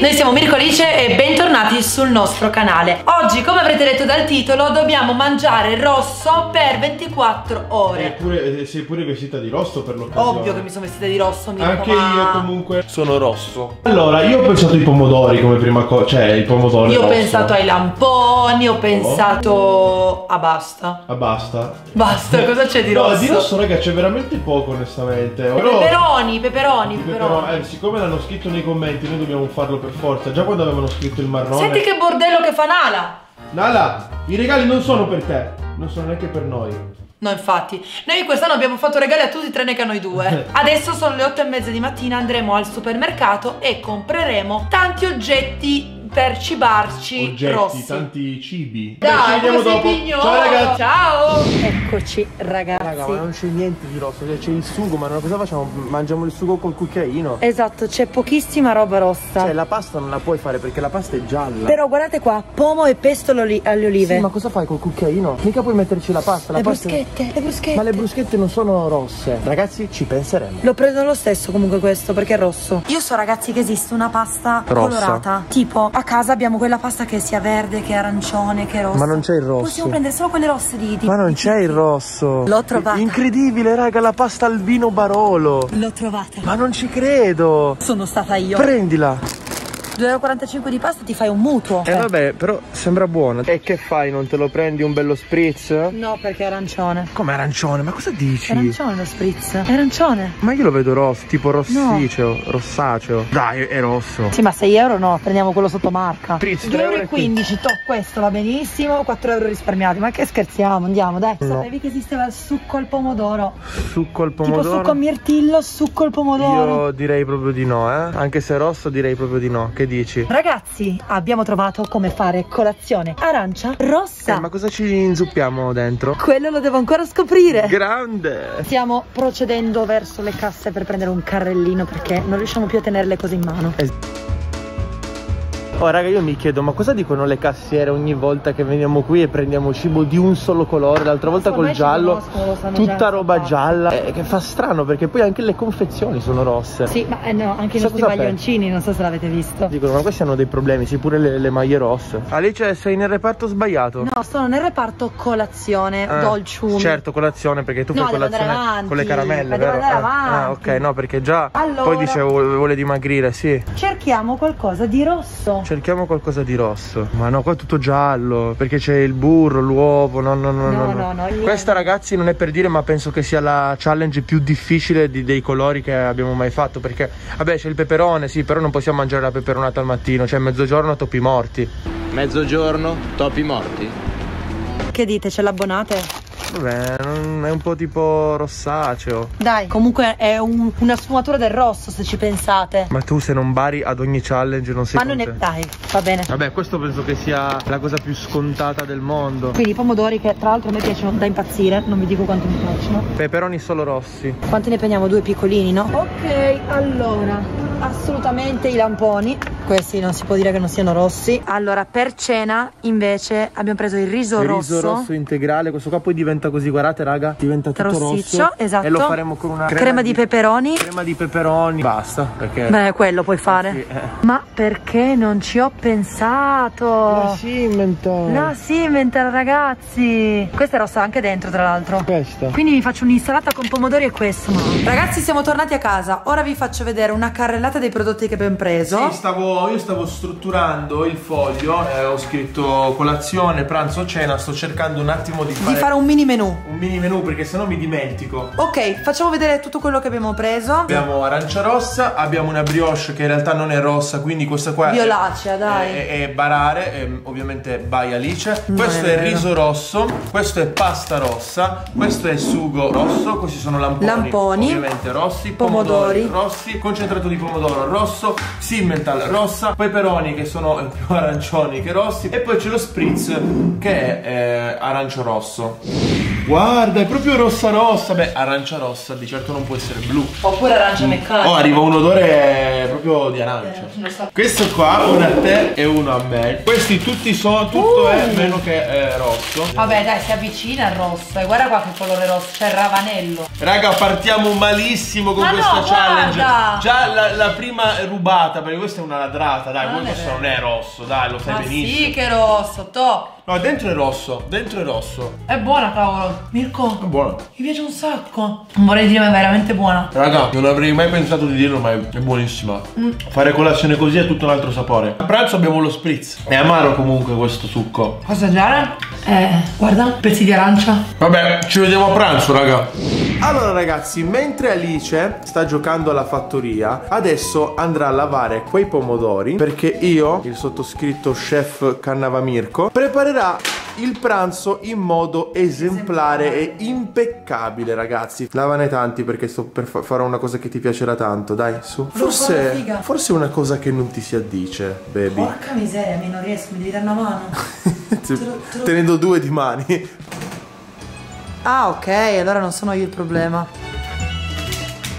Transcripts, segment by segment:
noi siamo Mirko Alice e bentornati sul nostro canale. Oggi, come avrete letto dal titolo, dobbiamo mangiare rosso per 24 ore. Eppure, sei pure vestita di rosso per l'occasione. Ovvio che mi sono vestita di rosso, Mirko, Anche ma... io comunque. Sono rosso. Allora, io ho pensato ai pomodori come prima cosa Cioè, i pomodori Io ho rosso. pensato ai lamponi, ho pensato a basta. Ah, basta. Basta, cosa c'è di No, rosso? di rosso, raga, c'è veramente poco, onestamente. Però- Peperoni, peperoni, peperoni peperoni, eh, siccome l'hanno scritto nei commenti, noi dobbiamo farlo per forza. Già quando avevano scritto il marrone. Senti che bordello che fa Nala Nala, i regali non sono per te, non sono neanche per noi. No, infatti, noi quest'anno abbiamo fatto regali a tutti tranne che a noi due. Adesso sono le otto e mezza di mattina, andremo al supermercato e compreremo tanti oggetti per cibarci Oggetti, rossi. tanti cibi. Dai, Beh, ci dopo. pignolo. Ciao ragazzi. Ciao. Eccoci ragazzi. Raga, ma non c'è niente di rosso, cioè, c'è il sugo, ma cosa facciamo? Mangiamo il sugo col cucchiaino. Esatto, c'è pochissima roba rossa. Cioè, la pasta non la puoi fare perché la pasta è gialla. Però guardate qua, pomo e pesto alle olive. Sì, ma cosa fai col cucchiaino? Mica puoi metterci la pasta. La le pasta... bruschette, le bruschette. Ma le bruschette non sono rosse. Ragazzi, ci penseremo. Lo prendo lo stesso comunque questo perché è rosso. Io so ragazzi che esiste una pasta Rossa. colorata. Tipo a casa abbiamo quella pasta che sia verde, che è arancione, che è rossa. Ma non c'è il rosso. Possiamo prendere solo quelle rosse di, di Ma non c'è il rosso. L'ho trovata. Incredibile, raga, la pasta al vino Barolo. L'ho trovata. Ma non ci credo. Sono stata io. Prendila. 2,45 di pasta ti fai un mutuo. Eh vabbè, però sembra buona. E che fai? Non te lo prendi un bello spritz? No, perché è arancione. Come arancione? Ma cosa dici? È arancione lo spritz. È arancione. Ma io lo vedo rosso, tipo rossiceo, rossaceo. Dai, è rosso. Sì, ma 6 euro no, prendiamo quello sotto marca. Spritz, 2,15 tre euro euro. e quindici. To, questo va benissimo, 4 euro risparmiati. Ma che scherziamo, andiamo, dai. No. Sapevi che esisteva il succo al pomodoro? Succo al Tipo pomodoro. succo a mirtillo, succo al pomodoro. Io direi proprio di no, eh. Anche se è rosso direi proprio di no. Che dici? Ragazzi, abbiamo trovato come fare colazione arancia rossa. Eh, ma cosa ci inzuppiamo dentro? Quello lo devo ancora scoprire. Grande! Stiamo procedendo verso le casse per prendere un carrellino perché non riusciamo più a tenere le cose in mano. Oh raga io mi chiedo ma cosa dicono le cassiere ogni volta che veniamo qui e prendiamo cibo di un solo colore L'altra volta col giallo sanno Tutta roba infatti. gialla eh, Che fa strano perché poi anche le confezioni sono rosse Sì, ma eh, no, anche i nostri maglioncini, non so se l'avete visto. Dicono ma questi hanno dei problemi, sì pure le, le maglie rosse Alice sei nel reparto sbagliato No, sono nel reparto colazione, Ah, dolciumi. Certo, colazione perché tu No, fai colazione avanti, con le caramelle, vero? Ah, ah, ok, no, perché già Allora. poi dice vuole, vuole dimagrire, sì. Cerchiamo qualcosa di rosso. Cerchiamo qualcosa di rosso. Ma no, qua è tutto giallo, perché c'è il burro, l'uovo, no, no, no, No, no. no. Questa ragazzi non è per dire, ma penso che sia la challenge più difficile di- dei colori che abbiamo mai fatto, perché vabbè, c'è il peperone, sì, però non possiamo mangiare la peperonata al mattino, cioè mezzogiorno topi morti. Mezzogiorno, topi morti. Che dite, ce l'abbonate? Vabbè, non- è un po' tipo rossaceo. Dai, comunque è un- una sfumatura del rosso se ci pensate. Ma tu se non bari ad ogni challenge non sei Ma non è... Dai, va bene. Vabbè, questo penso che sia la cosa più scontata del mondo. Quindi i pomodori che tra l'altro a me piacciono da impazzire, non vi dico quanto mi piacciono. Peperoni solo rossi. Quanti ne prendiamo? Due piccolini, no? Ok, allora, assolutamente i lamponi. Questi non si può dire che non siano rossi. Allora, per cena invece abbiamo preso il riso, Il rosso. riso rosso integrale, questo qua poi diventa così, guardate raga, diventa tutto Rossiccio, rosso. esatto. E lo faremo con una crema, di peperoni. Crema di peperoni. Basta, perché Beh, quello puoi fare. Sì, eh. Ma perché non ci ho pensato? La Simmental. La Simmental, ragazzi. Questa è rossa anche dentro, tra l'altro. Questa. Quindi mi faccio un'insalata con pomodori e questo. Ragazzi, siamo tornati a casa. Ora vi faccio vedere una carrellata dei prodotti che abbiamo preso. Sì, stavo, io stavo strutturando il foglio, eh, ho scritto colazione, pranzo, cena, sto cercando un attimo di fare, Di fare un mini menù. un mini menù perché sennò mi dimentico. Ok, facciamo vedere tutto quello che abbiamo preso. Abbiamo arancia rossa, abbiamo una brioche che in realtà non è rossa, quindi questa qua è- Violacea, dai. È, è barare, è ovviamente by Alice. Non questo è è, riso rosso, questo è pasta rossa, questo è sugo rosso, questi sono lamponi, Lamponi. ovviamente rossi, Pomodori. rossi, concentrato di pomodoro rosso, Simmental rossa, peperoni che sono eh, più arancioni che rossi e poi c'è lo spritz che è eh, arancio rosso. Guarda, è proprio rossa rossa. Beh, arancia rossa, di certo non può essere blu. Oppure arancia meccanica. Oh, arriva un odore proprio di arancia. Eh, so. Questo qua, uno a te e uno a me. Questi tutti sono, tutto è Uh. meno che eh, rosso. Vabbè dai, si avvicina al rosso. E guarda qua che colore rosso, c'è il ravanello. Raga, partiamo malissimo con Ma questa no, challenge. guarda! Già la, la prima è rubata, perché questa è una ladrata, dai, è questo non è rosso, dai, lo sai Ma benissimo. sì che è rosso, top. No, dentro è rosso, dentro è rosso. È buona cavolo. Mirko, È buono. mi piace un sacco. Non vorrei dire ma è veramente buona. Raga, non avrei mai pensato di dirlo, ma è, buonissima. Mm. Fare colazione così è tutto un altro sapore. A pranzo abbiamo lo spritz. È amaro comunque questo succo. Assaggiare? Eh, guarda, pezzi di arancia. Vabbè, ci vediamo a pranzo, raga. Allora ragazzi, mentre Alice sta giocando alla fattoria, adesso andrà a lavare quei pomodori perché io, il sottoscritto chef Cannava Mirko, preparerà il pranzo in modo esemplare e impeccabile ragazzi. Lavane tanti perché sto per fa- farò una cosa che ti piacerà tanto, dai, su. fare Forse, forse una cosa che non ti si addice, baby. Porca miseria, mi non riesco, mi devi dare una mano. Te- lo- te lo- Te ne do due di mani. Ah, ok, allora non sono io il problema.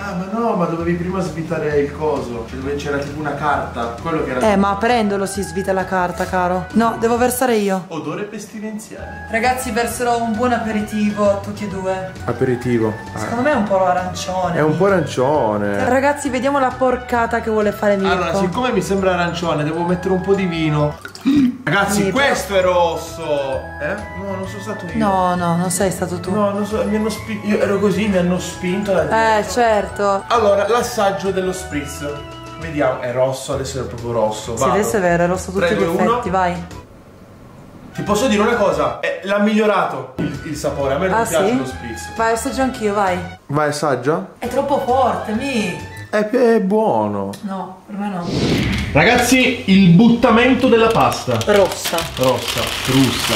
Ah, ma no, ma dovevi prima svitare il coso. Cioè, dove c'era tipo una carta. Quello che era. Eh, ma aprendolo si svita la carta, caro. No, devo versare io. Odore pestilenziale. Ragazzi, verserò un buon aperitivo, tutti e due. Aperitivo. Ah, Secondo me è un po' arancione. È un po' arancione. Ragazzi, vediamo la porcata che vuole fare Mirko. Allora, siccome mi sembra arancione, devo mettere un po' di vino. Ragazzi, Sì, questo è rosso. Eh? No, non sono stato io. No, no, non sei stato tu. No, non so, mi hanno spinto. Io ero così, mi hanno spinto da Eh, certo. Allora, l'assaggio dello spritz. Vediamo, è rosso, adesso è proprio rosso. Sì, Vado. adesso è vero, è rosso tutti Prendo gli effetti, uno. vai. Ti posso dire una cosa? Eh, l'ha migliorato il, il sapore. A me non Ah, piace sì? lo spritz. Vai, assaggio anch'io, vai. Vai, assaggia. È troppo forte, mi. È, è buono. No, per me no. Ragazzi, il buttamento della pasta. Rossa. Rossa, russa.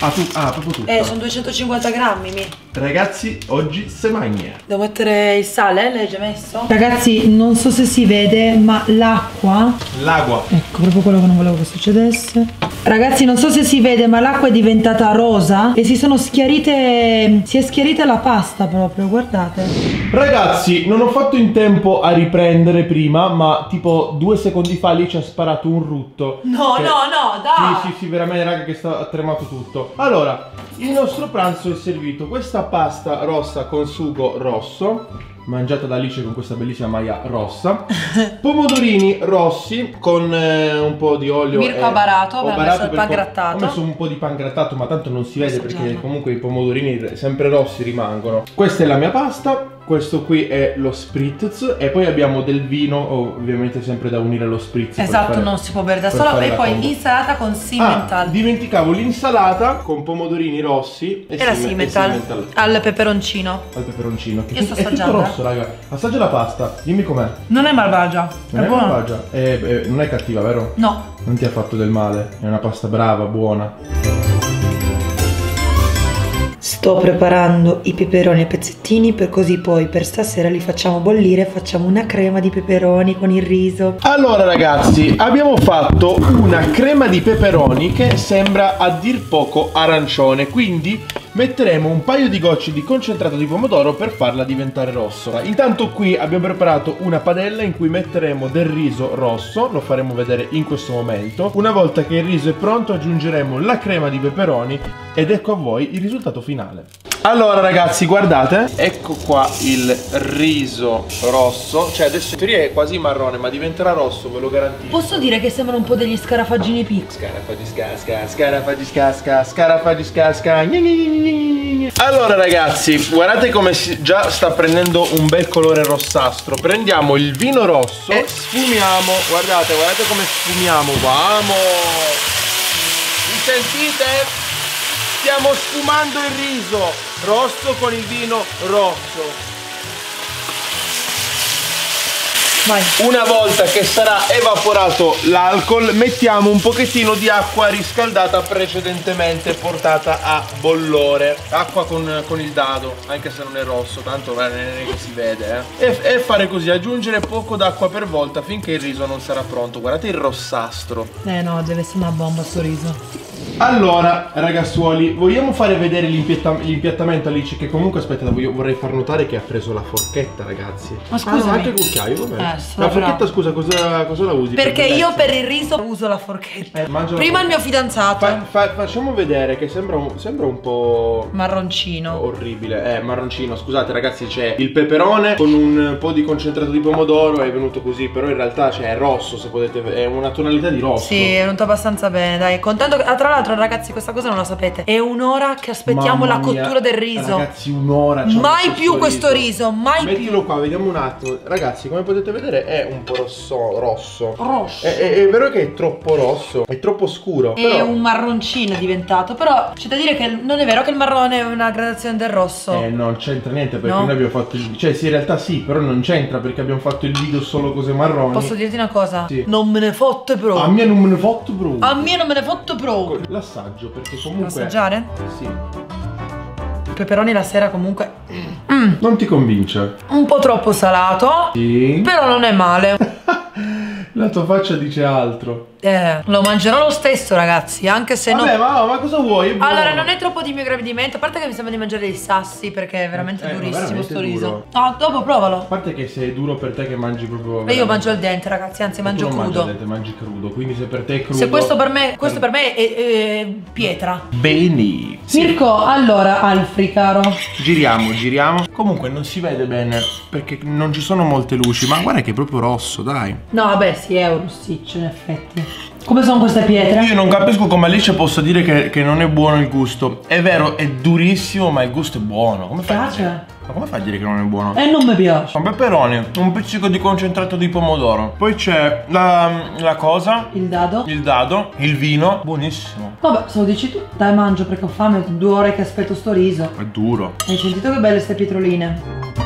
Ah, tu, ah proprio tutto. Eh, sono 250 grammi, mi. Ragazzi, oggi se magna. Devo mettere il sale, l'hai già messo? Ragazzi, non so se si vede, ma l'acqua L'acqua. Ecco, proprio quello che non volevo che succedesse. Ragazzi, non so se si vede, ma l'acqua è diventata rosa e si sono schiarite. Si è schiarita la pasta proprio, guardate. Ragazzi, non ho fatto in tempo a riprendere prima, ma tipo due secondi fa lì ci ha sparato un rutto. No, Che- no, no, dai! Sì, sì, sì, veramente, raga, che sta ha tremato tutto. Allora, il nostro pranzo è servito questa pasta rossa con sugo rosso, mangiata da Alice con questa bellissima maglia rossa, pomodorini rossi con eh, un po' di olio. Mirko ha barato, ho messo il pan grattato. Ho messo un po' di pan grattato, ma tanto non si vede perché comunque i pomodorini sempre rossi rimangono. Questa è la mia pasta. Questo qui è lo spritz e poi abbiamo del vino, ovviamente sempre da unire allo spritz. Esatto, fare- non si può bere da solo. E poi combo. insalata con Ah, Simmental. dimenticavo l'insalata con pomodorini rossi e, e la sim- Simmental Simmental al peperoncino. al peperoncino. Che Io è sto tutto assaggiando, rosso, raga. Assaggia la pasta, dimmi com'è. Non è malvagia. Non è è malvagia? Eh, eh, non è cattiva, vero? No. Non ti ha fatto del male. È una pasta brava, buona. Sto preparando i peperoni a pezzettini per così poi per stasera li facciamo bollire e facciamo una crema di peperoni con il riso. Allora ragazzi, abbiamo fatto una crema di peperoni che sembra a dir poco arancione, quindi metteremo un paio di gocce di concentrato di pomodoro per farla diventare rosso. Intanto qui abbiamo preparato una padella in cui metteremo del riso rosso, lo faremo vedere in questo momento. Una volta che il riso è pronto aggiungeremo la crema di peperoni ed ecco a voi il risultato finale. Allora ragazzi guardate, ecco qua il riso rosso, cioè adesso in teoria è quasi marrone ma diventerà rosso, ve lo garantisco. Posso dire che sembrano un po' degli scarafaggini piccoli? Scarafaggi scasca, scarafaggi scasca, scarafaggi scasca. Allora ragazzi, guardate come si- già sta prendendo un bel colore rossastro. Prendiamo il vino rosso e sfumiamo. Guardate, guardate come sfumiamo. Vamos! Mi sentite? Stiamo sfumando il riso rosso con il vino rosso. Vai. Una volta che sarà evaporato l'alcol, mettiamo un pochettino di acqua riscaldata precedentemente portata a bollore. Acqua con, con il dado, anche se non è rosso, tanto non è che si vede. Eh. E, e fare così, aggiungere poco d'acqua per volta finché il riso non sarà pronto. Guardate il rossastro. Eh no, deve essere una bomba sto riso. Allora, ragazzuoli, vogliamo fare vedere l'impiatta- l'impiattamento Alice? Che comunque, aspetta, voglio- vorrei far notare che ha preso la forchetta, ragazzi. Ma scusami. Ah, anche il cucchiaio, va bene. Eh, la forchetta, scusa, cosa, cosa la usi? Perché bellezza? io per il riso uso la forchetta. Eh, Prima il mio fidanzato. Fa- fa- facciamo vedere che sembra un, sembra un po'... Marroncino. Orribile, eh, marroncino. Scusate, ragazzi, c'è il peperone con un po' di concentrato di pomodoro. È venuto così, però in realtà c'è è rosso. Se potete vedere, è una tonalità di rosso. Sì, è venuto abbastanza bene, dai. Contando che, ah, tra l'altro, ragazzi, questa cosa non la sapete. È un'ora che aspettiamo Mamma la mia, cottura del riso. Ragazzi, un'ora. Mai messo più sto questo riso, mai Mettilo più. qua, vediamo un attimo. Ragazzi, come potete vedere, è un po' rosso. rosso. Rosso. È, è- è vero che è troppo rosso, è troppo scuro. È però- un marroncino diventato, però c'è da dire che non è vero che il marrone è una gradazione del rosso. Eh, non c'entra niente perché No? noi abbiamo fatto il Cioè, sì, in realtà sì, però non c'entra perché abbiamo fatto il video solo cose marroni. Posso dirti una cosa? Sì. Non me ne fotte pro. A me non me ne fatto bro. A me non me ne fotte pro. L'assaggio perché comunque. assaggiare? Sì. Il peperoni la sera comunque Non ti convince? un po' troppo salato, Sì. però non è male. La tua faccia dice altro. Eh, lo mangerò lo stesso, ragazzi, anche se Vabbè, non ma, ma cosa vuoi? Allora, non è troppo di mio gradimento, a parte che mi sembra di mangiare dei sassi perché è veramente Eh, ma durissimo veramente sto riso. No, dopo provalo. A parte che se è duro per te che mangi proprio. E io mangio il dente, ragazzi, anzi Ma tu mangio crudo. il dente, mangi crudo. Quindi se per te è crudo. Se questo per me, questo per me è, è pietra. Bene. Mirko, allora, Alfri, caro. Giriamo, giriamo. Comunque non si vede bene perché non ci sono molte luci. Ma guarda che è proprio rosso, dai. No, vabbè, è un rossiccio, in effetti. Come sono queste pietre? Io non capisco come Alice possa dire che, che non è buono il gusto. È vero, è durissimo, ma il gusto è buono. Come fai? Piace? Ma come fai a dire che non è buono? E non mi piace. Sono peperoni, un pizzico di concentrato di pomodoro. Poi c'è la, la cosa, Il dado? il dado, il vino. Buonissimo. Vabbè, se lo dici tu. Dai, mangio perché ho fame, due ore che aspetto sto riso. È duro. Hai sentito che belle ste pietroline?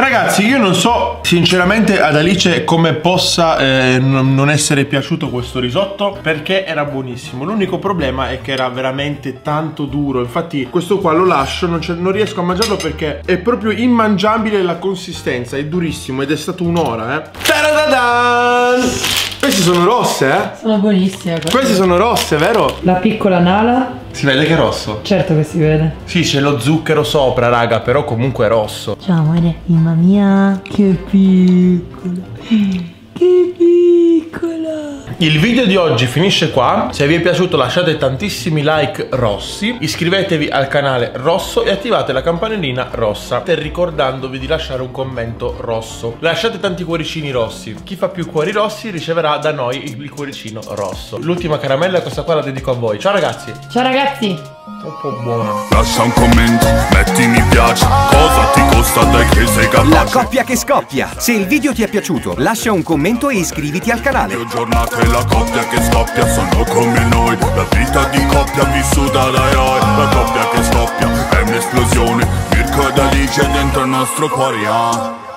Ragazzi, io non so sinceramente ad Alice come possa eh, non essere piaciuto questo risotto perché era buonissimo. L'unico problema è che era veramente tanto duro. Infatti, questo qua lo lascio, non, non riesco a mangiarlo perché è proprio immangiabile la consistenza. È durissimo ed è stato un'ora, eh. Queste sono rosse, eh? Sono buonissime. Queste sono rosse, vero? La piccola nala, Si vede che è rosso. certo che si vede. Sì, c'è lo zucchero sopra, raga, però comunque è rosso. Ciao amore, mamma mia, che piccola. Il video di oggi finisce qua. Se vi è piaciuto lasciate tantissimi like rossi, iscrivetevi al canale rosso e attivate la campanellina rossa, e ricordandovi di lasciare un commento rosso. Lasciate tanti cuoricini rossi. Chi fa più cuori rossi riceverà da noi il cuoricino rosso. L'ultima caramella questa qua la dedico a voi. Ciao ragazzi. Ciao ragazzi. Troppo buona. Lascia un commento, metti mi piace Cosa ti costa dai che sei La capace coppia che scoppia. Se il video ti è piaciuto, lascia un commento e iscriviti al canale. Le giornate la coppia che scoppia sono come noi La vita di coppia vissuta dai eroi La coppia che scoppia è un'esplosione Mirko ed Alice dentro il nostro cuore ah.